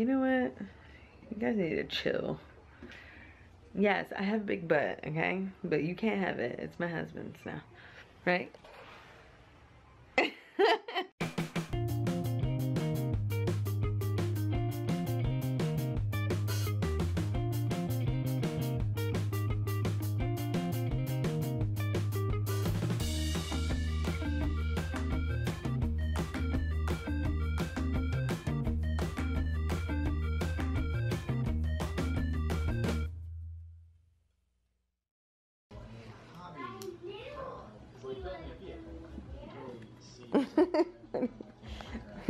You know what? You guys need to chill. Yes, I have a big butt, okay? But you can't have it. It's my husband's now. Right?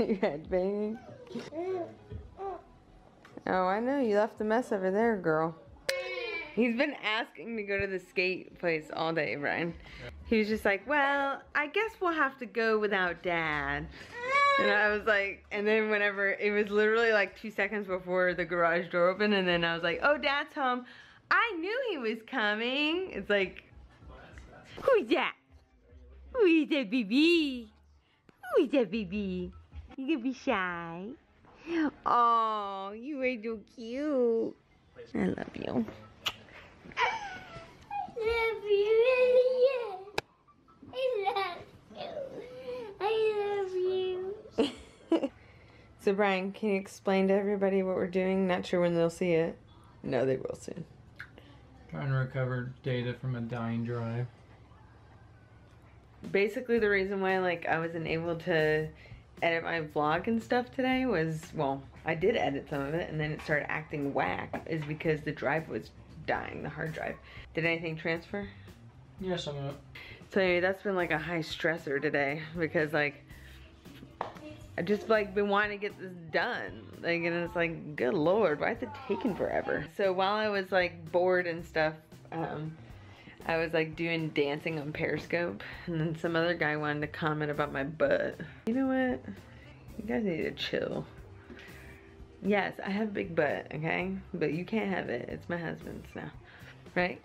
Your head banging. Oh, I know. You left a mess over there, girl. He's been asking to go to the skate place all day, Brian. He was just like, well, I guess we'll have to go without dad. And I was like, and then whenever, it was literally like two seconds before the garage door opened, and then I was like, oh, dad's home. I knew he was coming. It's like, who's that? Who's that baby? Who's that baby? You gonna be shy? Oh, you are so cute. I love you. I love you, really. I love you. I love you. So Brian, can you explain to everybody what we're doing? Not sure when they'll see it. No, they will soon. Trying to recover data from a dying drive. Basically, the reason why like I wasn't able to edit my vlog and stuff today was, well, I did edit some of it and then it started acting whack is because the drive was dying, the hard drive. Did anything transfer? Yeah, some of it. So anyway, that's been like a high stressor today because like I just like been wanting to get this done. Like and it's like, good lord, why is it taking forever? So while I was like bored and stuff, um, I was like doing dancing on Periscope and then some other guy wanted to comment about my butt. You know what? You guys need to chill. Yes, I have a big butt, okay? But you can't have it. It's my husband's now. Right?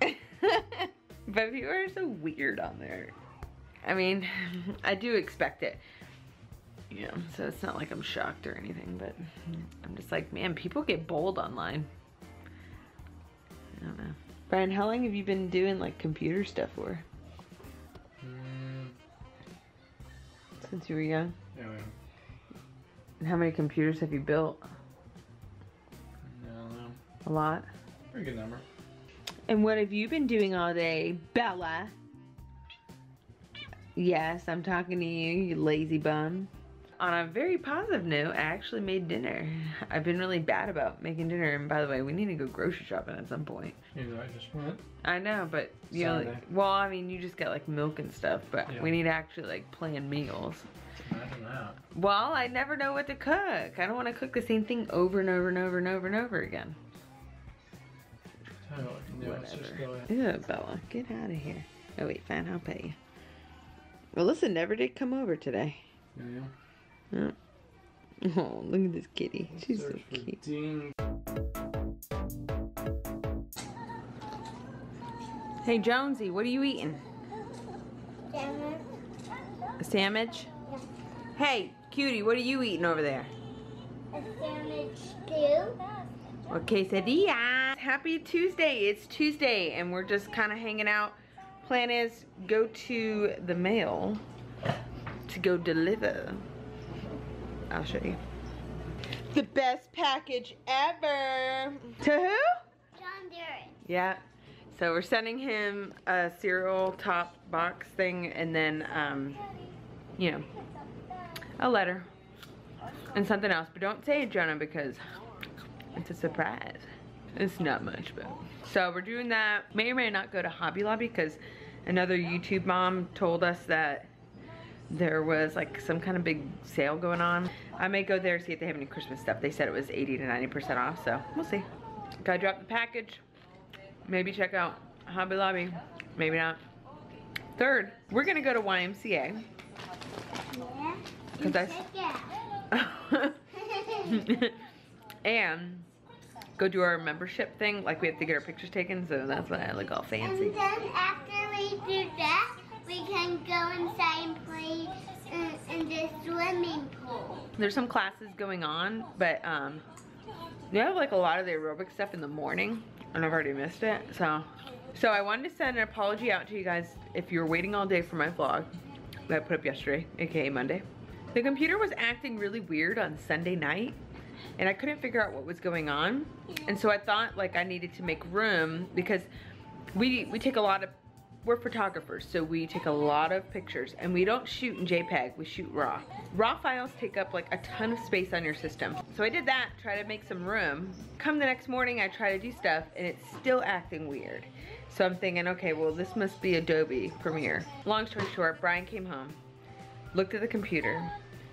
but people are so weird on there. I mean, I do expect it. Know, so it's not like I'm shocked or anything, but I'm just like, man, people get bold online. I don't know. Brian, how long have you been doing like computer stuff for? Mm, Since you were young? yeah, yeah. And how many computers have you built? I don't know. A lot. Pretty good number. And what have you been doing all day, Bella? Yes, I'm talking to you, you lazy bum. On a very positive note, I actually made dinner. I've been really bad about making dinner, and by the way, we need to go grocery shopping at some point. I just went. I know, but you know, like, well, I mean, you just get like milk and stuff, but Yeah. we need to actually like plan meals. Imagine that. Well, I never know what to cook. I don't want to cook the same thing over and over and over and over and over again. Tell you what we can do. Let's just go ahead. Ew, Bella, get out of here. Oh wait, fine, I'll pay you. Melissa never did come over today. Yeah, yeah. Oh, look at this kitty. She's so cute. Dean. Hey Jonesy, what are you eating? Salmon. A sandwich? Hey, cutie, what are you eating over there? A sandwich too. Well, quesadilla. Happy Tuesday. It's Tuesday and we're just kind of hanging out. Plan is go to the mail to go deliver. I'll show you. The best package ever. To who? Shonduras. Yeah. So we're sending him a cereal top box thing and then, um, you know, a letter and something else. But don't say it, Jonah, because it's a surprise. It's not much, but. So we're doing that. May or may not go to Hobby Lobby because another YouTube mom told us that there was like some kind of big sale going on. I may go there see if they have any Christmas stuff. They said it was 80 to 90% off, so we'll see. Gotta drop the package. Maybe check out Hobby Lobby. Maybe not. Third, we're gonna go to YMCA. Yeah. Cause I- Check it out. and go do our membership thing. Like we have to get our pictures taken, so that's why I look all fancy. And then after we do that, we can go inside and play uh, in the swimming pool. There's some classes going on, but um, they have like a lot of the aerobic stuff in the morning, and I've already missed it. So, so I wanted to send an apology out to you guys if you were waiting all day for my vlog that I put up yesterday, aka Monday. The computer was acting really weird on Sunday night, and I couldn't figure out what was going on. And so I thought like I needed to make room because we we take a lot of we're photographers, so we take a lot of pictures and we don't shoot in JPEG, we shoot RAW. RAW files take up like a ton of space on your system. So I did that, try to make some room. Come the next morning, I try to do stuff and it's still acting weird. So I'm thinking, okay, well this must be Adobe Premiere. Long story short, Brian came home, looked at the computer,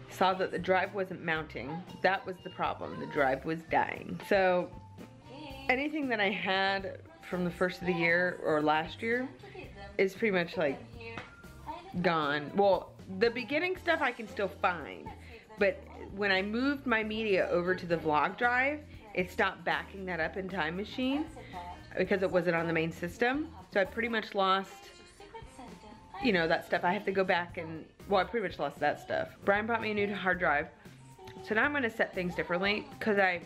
saw that the drive wasn't mounting. That was the problem, the drive was dying. So anything that I had from the first of the year or last year is pretty much like gone. Well, the beginning stuff I can still find, but when I moved my media over to the vlog drive, it stopped backing that up in Time Machine because it wasn't on the main system. So I pretty much lost, you know, that stuff. I have to go back and, well, I pretty much lost that stuff. Brian bought me a new hard drive. So now I'm gonna set things differently because I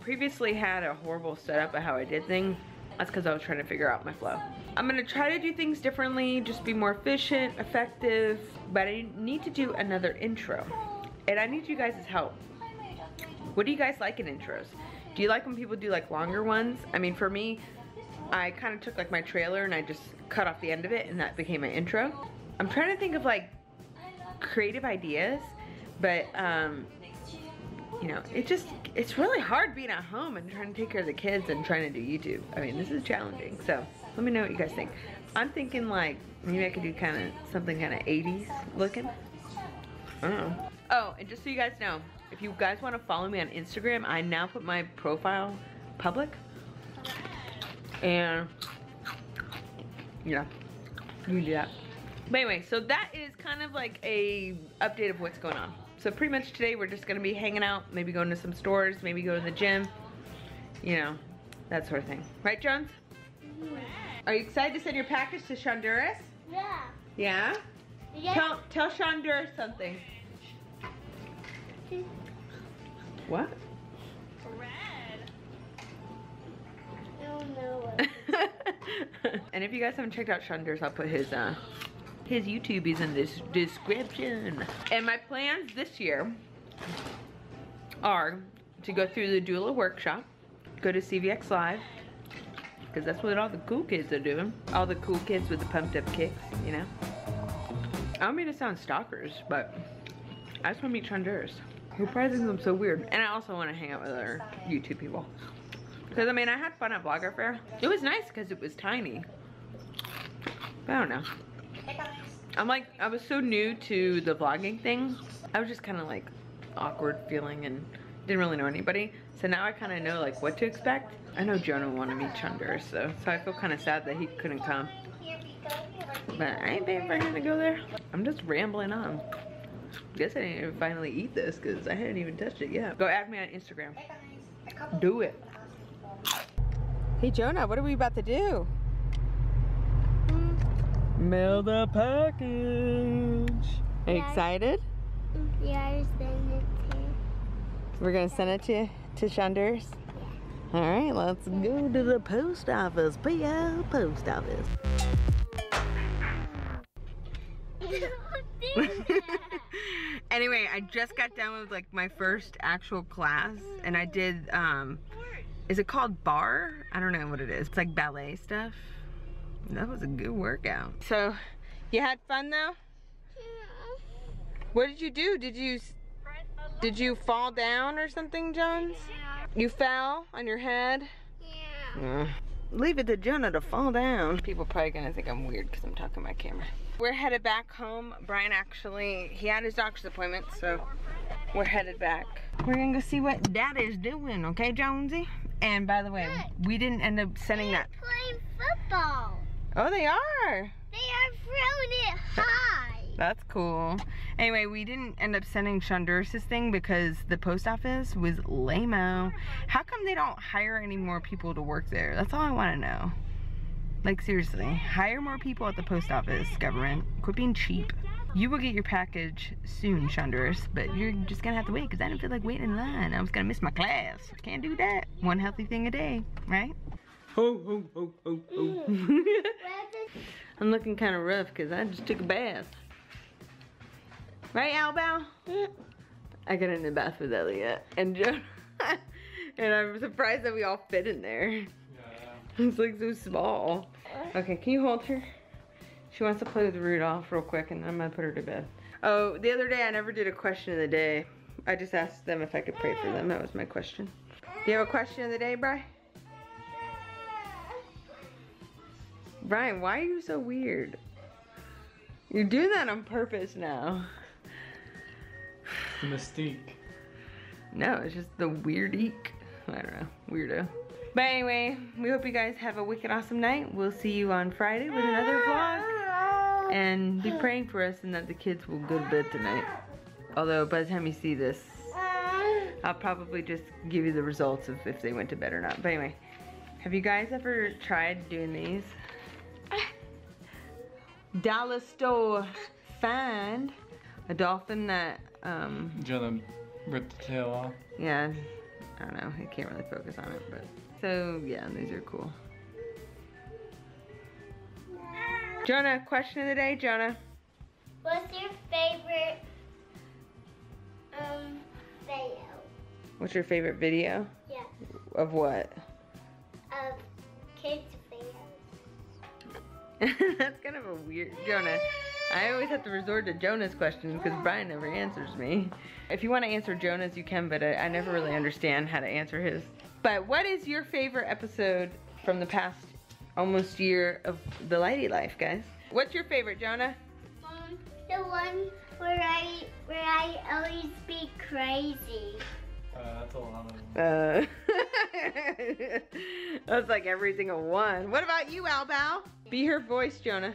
previously had a horrible setup of how I did things. That's because I was trying to figure out my flow. I'm gonna try to do things differently, just be more efficient, effective, but I need to do another intro. And I need you guys' help. What do you guys like in intros? Do you like when people do like longer ones? I mean, for me, I kind of took like my trailer and I just cut off the end of it and that became my intro. I'm trying to think of like creative ideas, but um, you know, it just, it's really hard being at home and trying to take care of the kids and trying to do YouTube. I mean, this is challenging. So let me know what you guys think. I'm thinking like, maybe I could do kind of something kind of 80s looking. I don't know. Oh, and just so you guys know, if you guys want to follow me on Instagram, I now put my profile public. And, yeah, you do that. But anyway, so that is kind of like a update of what's going on. So pretty much today we're just gonna be hanging out, maybe going to some stores, maybe go to the gym, you know, that sort of thing. Right, Jones? Are you excited to send your package to Shonduras? Yeah. Yeah? Yeah. Tell, tell Shonduras something. What? I don't know what. and if you guys haven't checked out Shonduras, I'll put his uh his YouTube is in this description. And my plans this year are to go through the doula workshop, go to CVX Live, because that's what all the cool kids are doing. All the cool kids with the pumped up kicks, you know? I don't mean to sound stalkers, but I just want to meet. Who probably thinks I'm so weird. And I also want to hang out with other YouTube people. Because, I mean, I had fun at Vlogger Fair. It was nice because it was tiny. But I don't know. I'm like, I was so new to the vlogging thing. I was just kind of like awkward feeling and didn't really know anybody. So now I kind of know like what to expect. I know Jonah wanted to meet Chunder, so so I feel kind of sad that he couldn't come. But I ain't paying for him to go there. I'm just rambling on. Guess I didn't even finally eat this because I hadn't even touched it yet. Go add me on Instagram. Do it. Hey Jonah, what are we about to do? Mail the package. Are you Yeah. excited? Yeah, I send it to We're gonna send it to to Shonduras. All right, let's go to the post office. P.O. Post Office. anyway, I just got done with like my first actual class, and I did. um Is it called barre? I don't know what it is. It's like ballet stuff. That was a good workout. So, you had fun though. What did you do? Did you did you fall down or something, Jones? You fell on your head? Yeah. Leave it to Jonah to fall down. People probably gonna think I'm weird because I'm talking my camera. We're headed back home. Brian actually, he had his doctor's appointment, so we're headed back. We're gonna go see what Dad is doing, okay, Jonesy? And by the way, we didn't end up sending that. They're playing football. Oh, they are. They are throwing it high. That's cool. Anyway, we didn't end up sending Shonduras' thing because the post office was lame-o. How come they don't hire any more people to work there? That's all I want to know. Like, seriously. Hire more people at the post office, government. Quit being cheap. You will get your package soon, Shonduras, but you're just gonna have to wait because I didn't feel like waiting in line. I was gonna miss my class. Can't do that. One healthy thing a day, right? Ho, ho, ho, ho, ho. I'm looking kind of rough because I just took a bath. Right, Albao? I got in the bath with Elliot and Joe. and I'm surprised that we all fit in there. Yeah. It's like so small. Okay, can you hold her? She wants to play with Rudolph real quick and then I'm gonna put her to bed. Oh, the other day I never did a question of the day. I just asked them if I could pray for them. That was my question. Do you have a question of the day, Bri? Brian, why are you so weird? You're doing that on purpose now. Mystique. No, it's just the weird eek. I don't know, weirdo. But anyway, we hope you guys have a wicked awesome night. We'll see you on Friday with another vlog. And be praying for us and that the kids will go to bed tonight. Although by the time you see this, I'll probably just give you the results of if they went to bed or not. But anyway, have you guys ever tried doing these? Dollar store find a dolphin that um Jonah ripped the tail off. yeah I don't know I can't really focus on it but so yeah these are cool Jonah question of the day Jonah What's your favorite um video? what's your favorite video Yeah, of what of kids videos. that's kind of a weird Jonah I always have to resort to Jonah's questions because Brian never answers me. If you want to answer Jonah's, you can, but I, I never really understand how to answer his. But what is your favorite episode from the past almost year of the Leighty Life, guys? What's your favorite, Jonah? Um, the one where I where I always be crazy. Uh, that's a lot of them. Uh, that's like every single one. What about you, Albao? Be her voice, Jonah.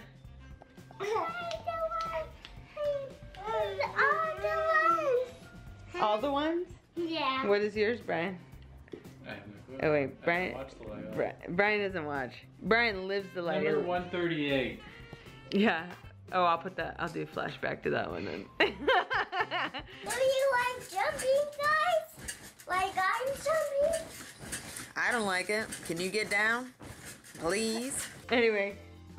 All the ones? Yeah. What is yours, Brian? I have no clue. Oh wait, I Brian. the Brian doesn't watch. Brian lives the life. Number 138. Yeah. Oh, I'll put that. I'll do a flashback to that one then. Do you like jumping guys? Like I'm jumping? I don't like it. Can you get down, please? Anyway,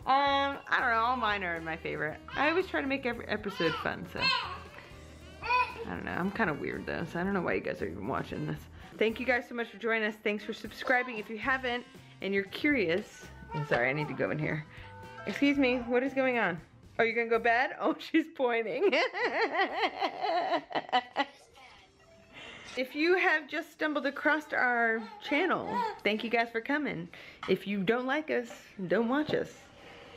um, I don't know. All mine are my favorite. I always try to make every episode fun, so I don't know. I'm kind of weird though, so I don't know why you guys are even watching this. Thank you guys so much for joining us. Thanks for subscribing. If you haven't and you're curious, I'm sorry, I need to go in here. Excuse me, what is going on? Are you're gonna go bed? Oh, she's pointing. if you have just stumbled across our channel, thank you guys for coming. If you don't like us, don't watch us.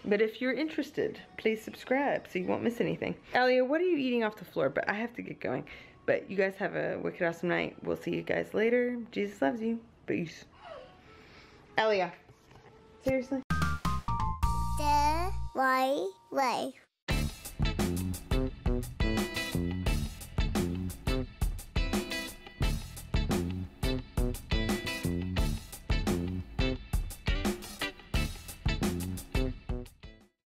But if you're interested, please subscribe so you won't miss anything. Elia, what are you eating off the floor? But I have to get going. But you guys have a wicked awesome night. We'll see you guys later. Jesus loves you. Peace. Elia. Seriously? The right.